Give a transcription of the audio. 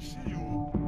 see you.